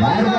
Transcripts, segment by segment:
Vale.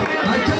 I